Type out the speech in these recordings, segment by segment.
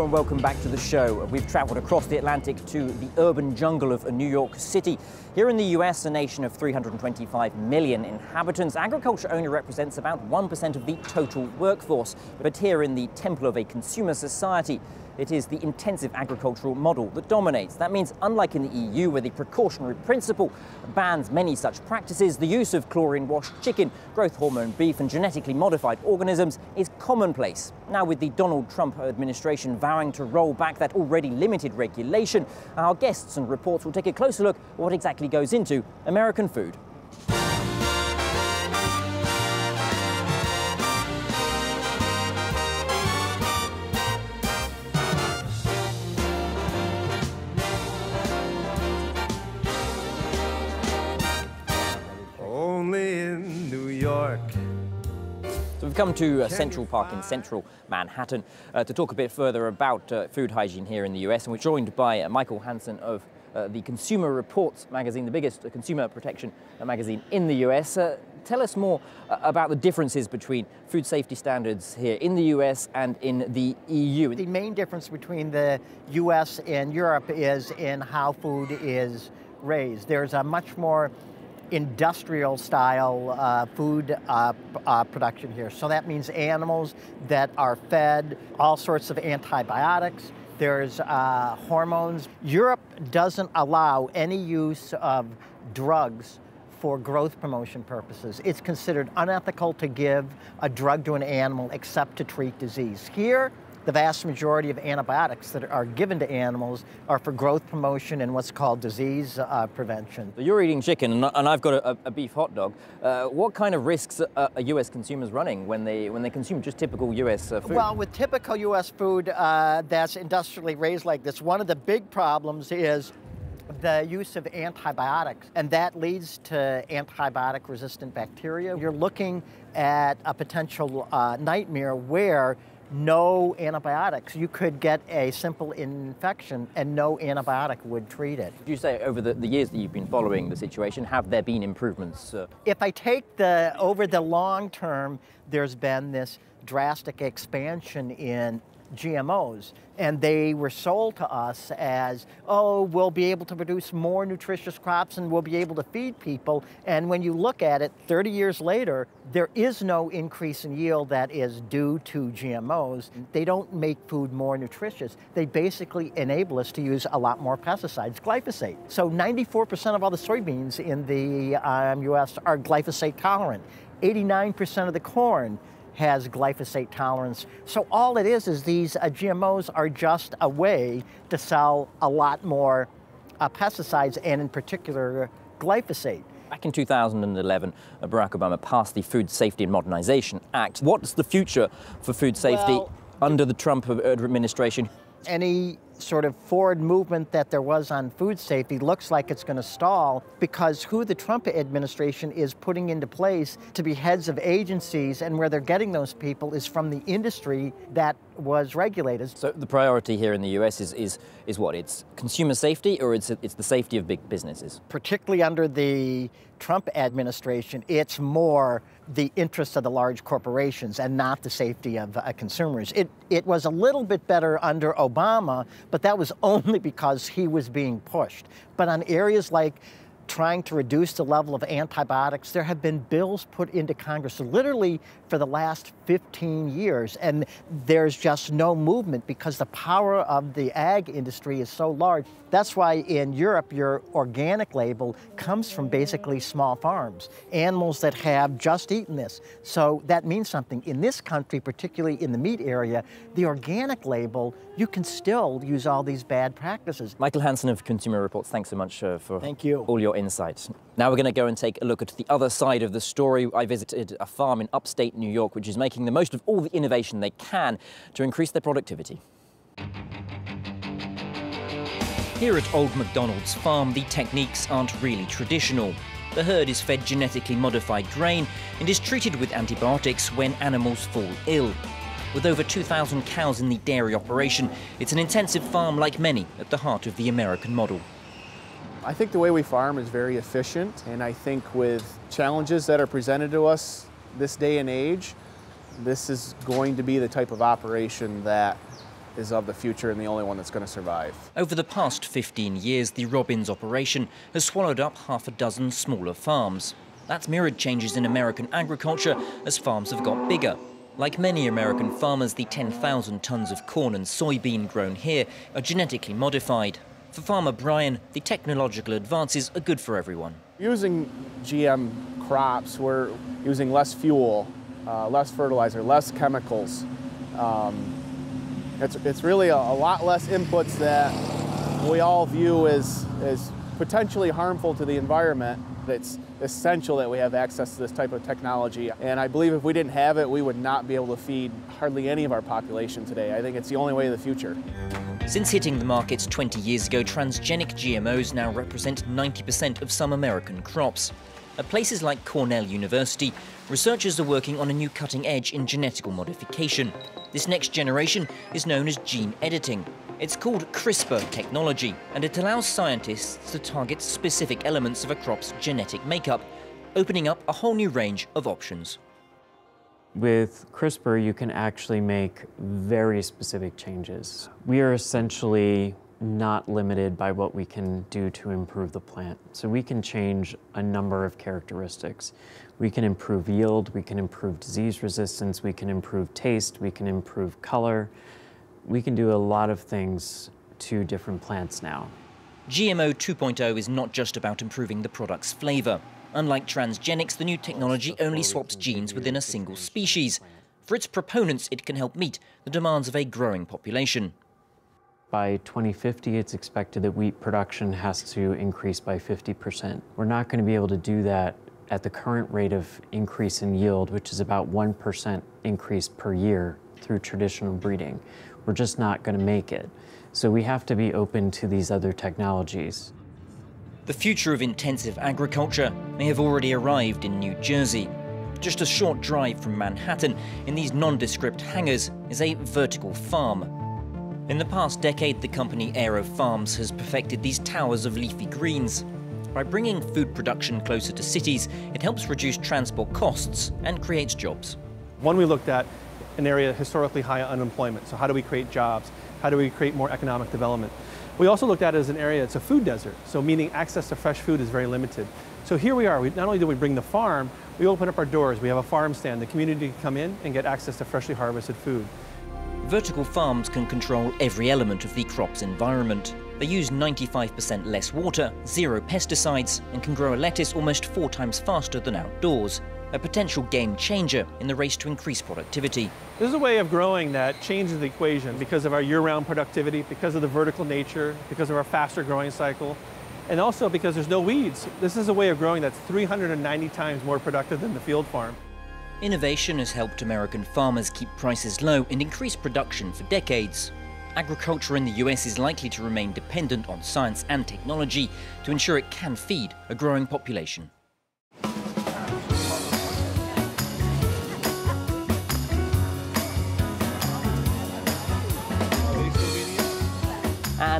And welcome back to the show. We've travelled across the Atlantic to the urban jungle of New York City. Here in the US, a nation of 325 million inhabitants, agriculture only represents about 1% of the total workforce. But here in the temple of a consumer society, it is the intensive agricultural model that dominates. That means, unlike in the EU, where the precautionary principle bans many such practices, the use of chlorine washed chicken, growth hormone beef, and genetically modified organisms is commonplace. Now, with the Donald Trump administration vowing to roll back that already limited regulation, our guests and reports will take a closer look at what exactly goes into American food. Come to uh, Central Park in central Manhattan uh, to talk a bit further about uh, food hygiene here in the US. And we're joined by uh, Michael Hansen of uh, the Consumer Reports magazine, the biggest uh, consumer protection magazine in the US. tell us more about the differences between food safety standards here in the US and in the EU. The main difference between the US and Europe is in how food is raised. There's a much more industrial style uh, food uh, uh, production here. So that means animals that are fed all sorts of antibiotics. There's uh, hormones. Europe doesn't allow any use of drugs for growth promotion purposes. It's considered unethical to give a drug to an animal except to treat disease. Here, the vast majority of antibiotics that are given to animals are for growth promotion and what's called disease uh, prevention. So you're eating chicken, and I've got a, a beef hot dog. Uh, what kind of risks are, U.S. consumers running when they when they consume just typical U.S. Uh, food? Well, with typical U.S. food uh, that's industrially raised like this, one of the big problems is the use of antibiotics, and that leads to antibiotic resistant bacteria. You're looking at a potential uh, nightmare where no antibiotics. You could get a simple infection and no antibiotic would treat it. Would you say over the, the years that you've been following the situation, have there been improvements? Uh... If I take the, over the long term, there's been this drastic expansion in GMOs. And they were sold to us as, oh, we'll be able to produce more nutritious crops and we'll be able to feed people. And when you look at it, 30 years later, there is no increase in yield that is due to GMOs. They don't make food more nutritious. They basically enable us to use a lot more pesticides, glyphosate. So 94% of all the soybeans in the um, US are glyphosate tolerant. 89% of the corn has glyphosate tolerance. So all it is is these uh, GMOs are just a way to sell a lot more uh, pesticides and in particular glyphosate. Back in 2011, uh, Barack Obama passed the Food Safety and Modernization Act. What's the future for food safety well, under the Trump administration? Any sort of forward movement that there was on food safety looks like it's going to stall because who the Trump administration is putting into place to be heads of agencies and where they're getting those people is from the industry that was regulated. So the priority here in the US is, is, is what? It's consumer safety or it's, it's the safety of big businesses? Particularly under the Trump administration, it's more the interests of the large corporations and not the safety of uh, consumers. It, it was a little bit better under Obama, but that was only because he was being pushed. But on areas like trying to reduce the level of antibiotics. There have been bills put into Congress literally for the last 15 years, and there's just no movement because the power of the ag industry is so large. That's why in Europe, your organic label comes from basically small farms, animals that have just eaten this. So that means something. In this country, particularly in the meat area, the organic label, you can still use all these bad practices. Michael Hansen of Consumer Reports, thanks so much uh, for Thank you. all your insights. Now we're going to go and take a look at the other side of the story. I visited a farm in upstate New York, which is making the most of all the innovation they can to increase their productivity. Here at Old MacDonald's farm, the techniques aren't really traditional. The herd is fed genetically modified grain and is treated with antibiotics when animals fall ill. With over 2,000 cows in the dairy operation, it's an intensive farm like many at the heart of the American model. I think the way we farm is very efficient, and I think with challenges that are presented to us this day and age, this is going to be the type of operation that is of the future and the only one that's going to survive. Over the past 15 years, the Robbins operation has swallowed up half a dozen smaller farms. That's mirrored changes in American agriculture as farms have got bigger. Like many American farmers, the 10,000 tons of corn and soybean grown here are genetically modified. For farmer Brian, the technological advances are good for everyone. Using GM crops, we're using less fuel, uh, less fertilizer, less chemicals. Um, it's, it's really a, a, lot less inputs that we all view as, as potentially harmful to the environment. It's essential that we have access to this type of technology. And I believe if we didn't have it, we would not be able to feed hardly any of our population today. I think it's the only way of the future. Since hitting the markets 20 years ago, transgenic GMOs now represent 90% of some American crops. At places like Cornell University, researchers are working on a new cutting edge in genetical modification. This next generation is known as gene editing. It's called CRISPR technology, and it allows scientists to target specific elements of a crop's genetic makeup, opening up a whole new range of options. With CRISPR, you can actually make very specific changes. We are essentially not limited by what we can do to improve the plant. So we can change a number of characteristics. We can improve yield, we can improve disease resistance, we can improve taste, we can improve color, we can do a lot of things to different plants now. GMO 2.0 is not just about improving the product's flavor. Unlike transgenics, the new technology only swaps genes within a single species. For its proponents, it can help meet the demands of a growing population. By 2050, it's expected that wheat production has to increase by 50%. We're not going to be able to do that at the current rate of increase in yield, which is about 1% increase per year through traditional breeding we're just not going to make it. So we have to be open to these other technologies. The future of intensive agriculture may have already arrived in New Jersey. Just a short drive from Manhattan, in these nondescript hangars, is a vertical farm. In the past decade, the company AeroFarms has perfected these towers of leafy greens. By bringing food production closer to cities, it helps reduce transport costs and creates jobs. One we looked at an area historically high unemployment. So how do we create jobs? How do we create more economic development? We also looked at it as an area, it's a food desert, so meaning access to fresh food is very limited. So here we are, we, not only do we bring the farm, we open up our doors, we have a farm stand, the community can come in and get access to freshly harvested food. Vertical farms can control every element of the crop's environment. They use 95% less water, zero pesticides, and can grow a lettuce almost four times faster than outdoors a potential game changer in the race to increase productivity. This is a way of growing that changes the equation because of our year-round productivity, because of the vertical nature, because of our faster growing cycle, and also because there's no weeds. This is a way of growing that's 390 times more productive than the field farm. Innovation has helped American farmers keep prices low and increase production for decades. Agriculture in the US is likely to remain dependent on science and technology to ensure it can feed a growing population.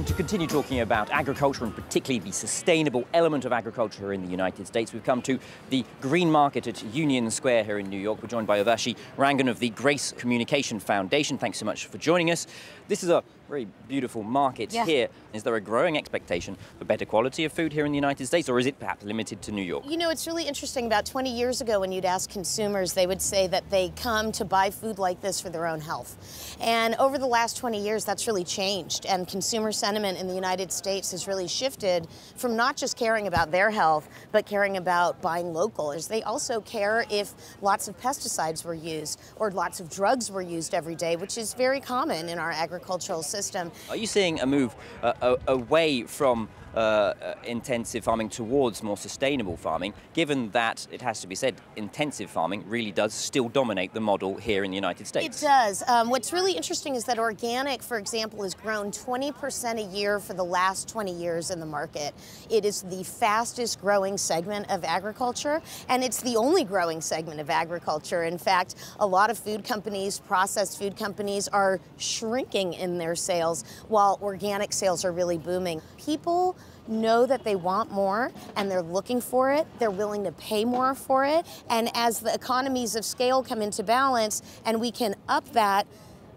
And to continue talking about agriculture and particularly the sustainable element of agriculture in the United States, we've come to the Green Market at Union Square here in New York. We're joined by Urvashi Rangan of the Grace Communication Foundation. Thanks so much for joining us. This is a very beautiful market yeah. here. Is there a growing expectation for better quality of food here in the United States, or is it perhaps limited to New York? You know, it's really interesting. About 20 years ago, when you'd ask consumers, they would say that they come to buy food like this for their own health. And over the last 20 years, that's really changed. And consumer sentiment in the United States has really shifted from not just caring about their health, but caring about buying local. As they also care if lots of pesticides were used or lots of drugs were used every day, which is very common in our agricultural system system. Are you seeing a move uh, away from uh, uh, intensive farming towards more sustainable farming, given that it has to be said, intensive farming really does still dominate the model here in the United States. It does. Um, what's really interesting is that organic, for example, has grown 20% a year for the last 20 years in the market. It is the fastest growing segment of agriculture, and it's the only growing segment of agriculture. In fact, a lot of food companies, processed food companies, are shrinking in their sales while organic sales are really booming. People know that they want more and they're looking for it. They're willing to pay more for it. And as the economies of scale come into balance and we can up that,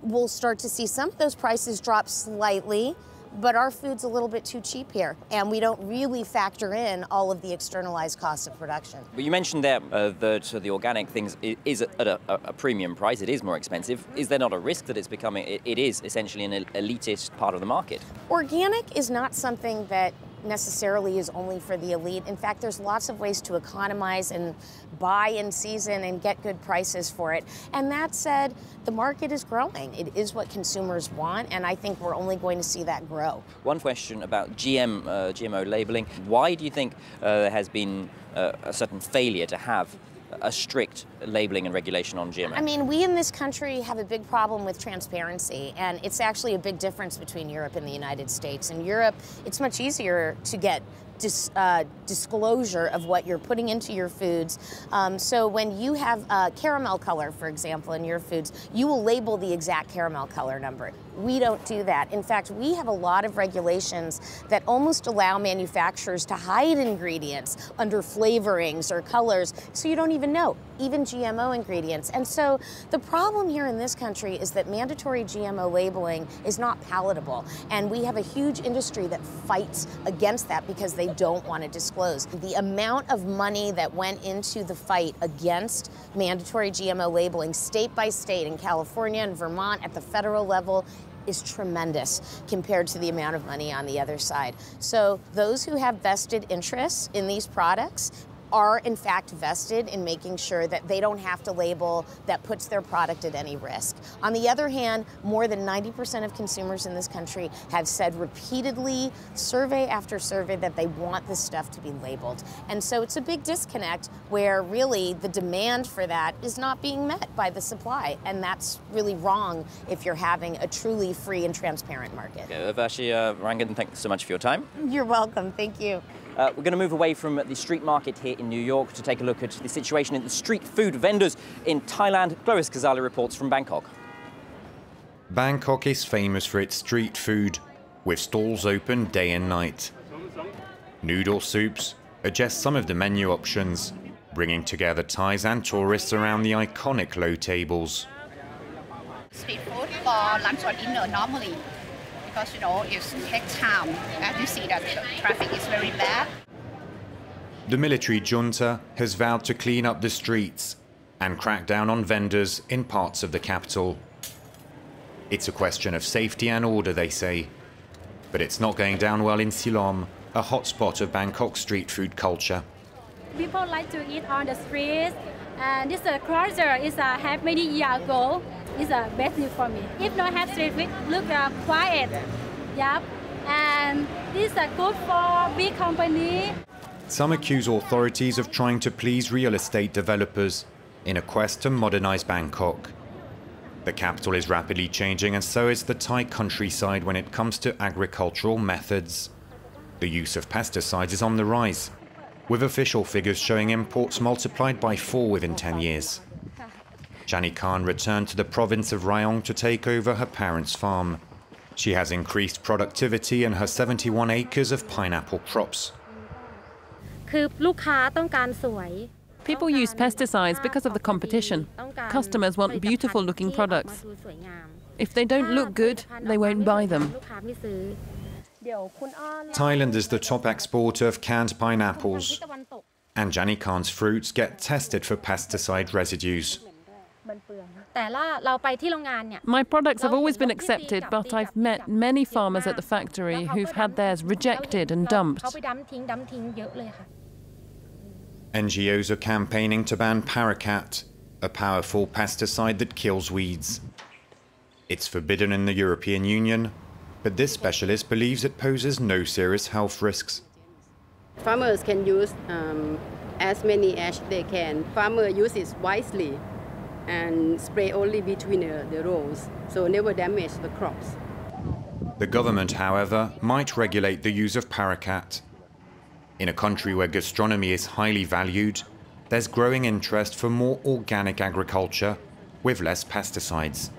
we'll start to see some of those prices drop slightly but our food's a little bit too cheap here, and we don't really factor in all of the externalized costs of production. But you mentioned there uh, that uh, the organic things is at a, a, premium price. It is more expensive. Is there not a risk that it's becoming? it, it is essentially an elitist part of the market. Organic is not something that necessarily is only for the elite. In fact, there's lots of ways to economize and buy in season and get good prices for it. And that said, the market is growing. It is what consumers want, and I think we're only going to see that grow. One question about GM, uh, GMO labeling. Why do you think uh, there has been uh, a certain failure to have a strict labeling and regulation on GMO? I mean, we in this country have a big problem with transparency, and it's actually a big difference between Europe and the United States. In Europe, it's much easier to get dis, uh, disclosure of what you're putting into your foods. Um, so when you have uh, caramel color, for example, in your foods, you will label the exact caramel color number. We don't do that. In fact, we have a lot of regulations that almost allow manufacturers to hide ingredients under flavorings or colors so you don't even know, even GMO ingredients. And so the problem here in this country is that mandatory GMO labeling is not palatable. And we have a huge industry that fights against that because they don't want to disclose. The amount of money that went into the fight against mandatory GMO labeling state by state in California and Vermont at the federal level is tremendous compared to the amount of money on the other side. So those who have vested interests in these products are in fact vested in making sure that they don't have to label that puts their product at any risk. On the other hand, more than 90% of consumers in this country have said repeatedly, survey after survey, that they want this stuff to be labeled. And so it's a big disconnect where really the demand for that is not being met by the supply. And that's really wrong if you're having a truly free and transparent market. Okay, Urvashi uh, Rangan, thanks so much for your time. You're welcome. Thank you. Uh, we're going to move away from the street market here in New York to take a look at the situation in the street food vendors in Thailand. Chloris Kazali reports from Bangkok. Bangkok is famous for its street food, with stalls open day and night. Noodle soups are just some of the menu options, bringing together Thais and tourists around the iconic low tables. Street food for lunch or dinner normally because you know it takes time and you see that the traffic is very bad. The military junta has vowed to clean up the streets and crack down on vendors in parts of the capital. It's a question of safety and order, they say. But it's not going down well in Silom, a hotspot of Bangkok street food culture. People like to eat on the streets, and this uh, closure is uh, have many years ago is a best news for me. If not have street food, look uh, quiet. Yep. And this is good for big company. Some accuse authorities of trying to please real estate developers in a quest to modernize Bangkok. The capital is rapidly changing and so is the Thai countryside when it comes to agricultural methods. The use of pesticides is on the rise, with official figures showing imports multiplied by four within 10 years. Jani Khan returned to the province of Rayong to take over her parents' farm. She has increased productivity in her 71 acres of pineapple crops. People use pesticides because of the competition. Customers want beautiful looking products. If they don't look good, they won't buy them. Thailand is the top exporter of canned pineapples, and Jani Khan's fruits get tested for pesticide residues. My products have always been accepted, but I've met many farmers at the factory who've had theirs rejected and dumped. NGOs are campaigning to ban Paraquat, a powerful pesticide that kills weeds. It's forbidden in the European Union, but this specialist believes it poses no serious health risks. Farmers can use um, as many as they can. Farmer uses wisely and spray only between uh, the rows, so never damage the crops. The government, however, might regulate the use of paraquat. In a country where gastronomy is highly valued, there's growing interest for more organic agriculture with less pesticides.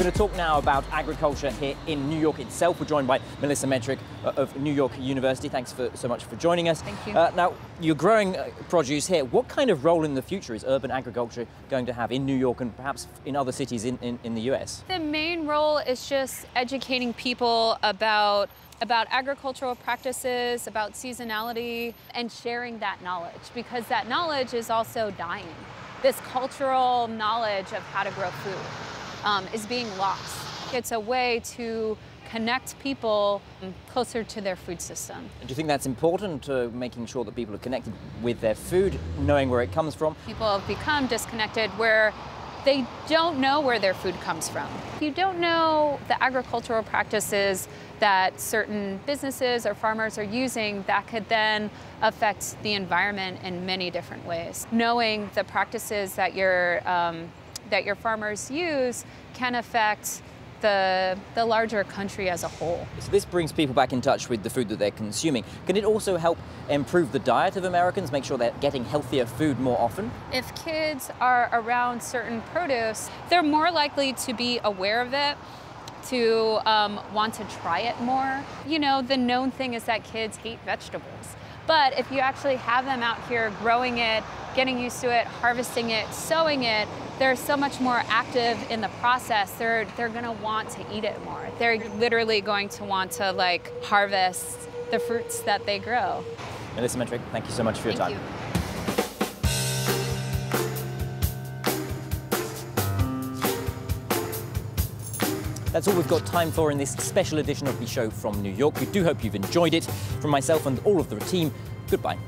Going to talk now about agriculture here in New York itself. We're joined by Melissa Metrick uh, of New York University. Thanks for, so much for joining us. Thank you. Uh, now, you're growing uh, produce here. What kind of role in the future is urban agriculture going to have in New York and perhaps in other cities in, in, in the US? The main role is just educating people about about agricultural practices, about seasonality, and sharing that knowledge because that knowledge is also dying. This cultural knowledge of how to grow food um, is being lost. It's a way to connect people closer to their food system. Do you think that's important, uh, making sure that people are connected with their food, knowing where it comes from? People have become disconnected where they don't know where their food comes from. You don't know the agricultural practices that certain businesses or farmers are using that could then affect the environment in many different ways. Knowing the practices that your, um, that your farmers use can affect the, the larger country as a whole. So this brings people back in touch with the food that they're consuming. Can it also help improve the diet of Americans, make sure they're getting healthier food more often? If kids are around certain produce, they're more likely to be aware of it to um, want to try it more. You know, the known thing is that kids hate vegetables. But if you actually have them out here growing it, getting used to it, harvesting it, sowing it, they're so much more active in the process. They're they're gonna want to eat it more. They're literally going to want to like harvest the fruits that they grow. Melissa Metrick, thank you so much for your thank time. You. That's all we've got time for in this special edition of the show from New York. We do hope you've enjoyed it. From myself and all of the team, goodbye.